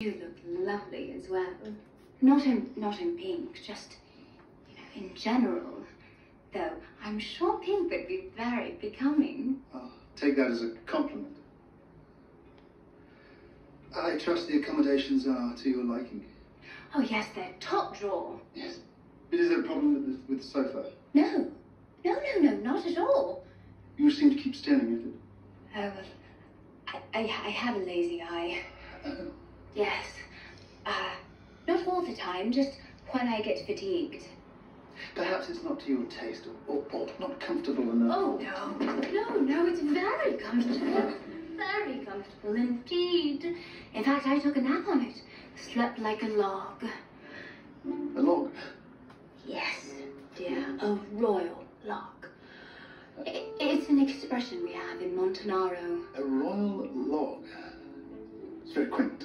You look lovely as well. Mm. Not in not in pink, just you know, in general. Though I'm sure pink would be very becoming. I'll take that as a compliment. I trust the accommodations are to your liking. Oh yes, they're top drawer. Yes. But is there a problem with the, with the sofa? No, no, no, no, not at all. You seem to keep staring at it. Oh, well, I, I, I have a lazy eye. Yes. Uh, not all the time, just when I get fatigued. Perhaps it's not to your taste or, or, not comfortable enough. Oh, no. No, no, it's very comfortable. Very comfortable indeed. In fact, I took a nap on it. Slept like a log. A log? Yes, dear, a royal log. It's an expression we have in Montanaro. A royal log. It's very quaint.